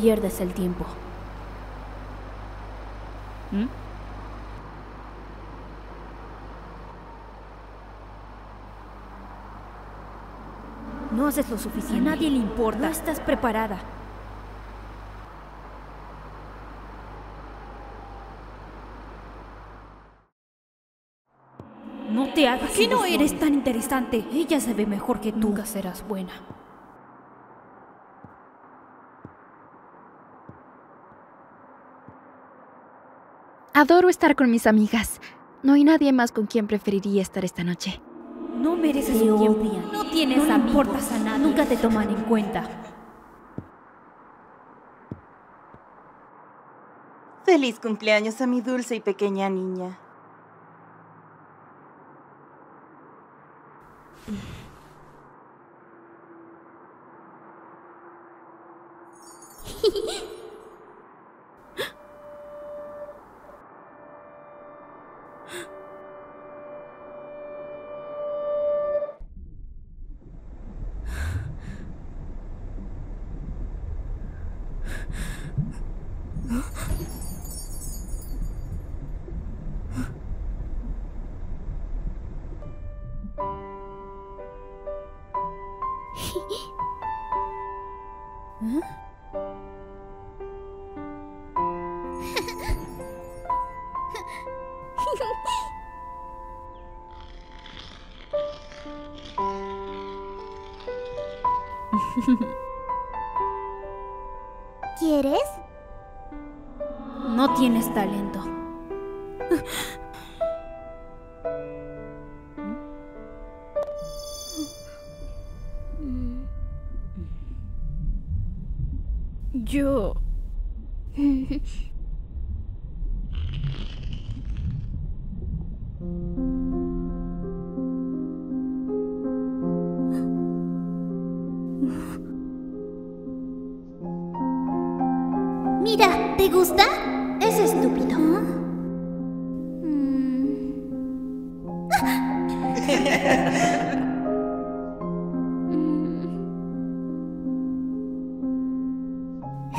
Pierdes el tiempo. ¿Mm? No haces lo suficiente. A nadie le importa. No estás preparada. No te hagas. ¿Por qué no eres tan interesante? Ella se ve mejor que tú. Nunca serás buena. Adoro estar con mis amigas. No hay nadie más con quien preferiría estar esta noche. No mereces Te un tiempo. odian. No tienes No amigos. importas a nadie. Nunca te toman en cuenta. Feliz cumpleaños a mi dulce y pequeña niña. ¿Quieres? No tienes talento. Yo... Mira, ¿te gusta? Es estúpido.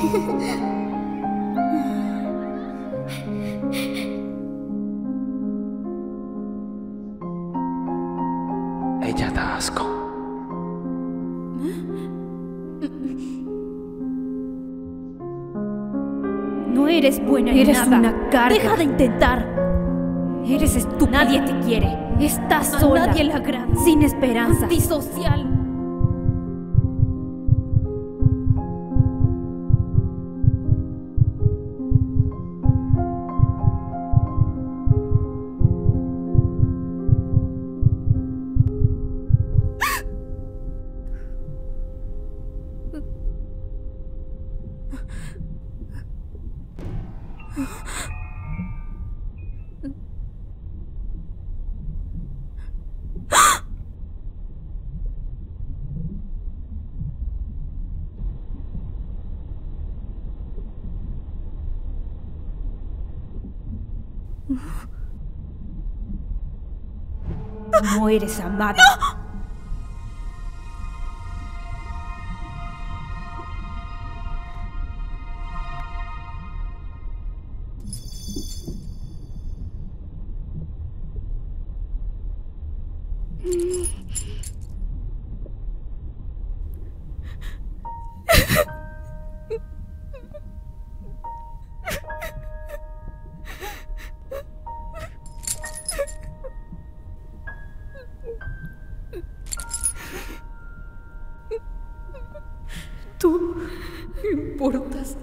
Ella da asco. Eres buena en Eres nada. una carga. Deja de intentar. Eres estúpida. Nadie te quiere. Estás A sola. nadie le agrada. Sin esperanza. Antisocial. No eres amada. importas?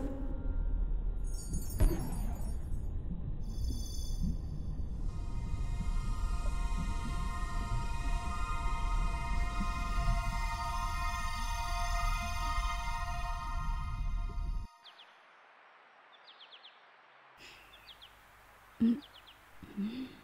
Mm-hmm.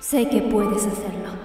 sé que puedes hacerlo.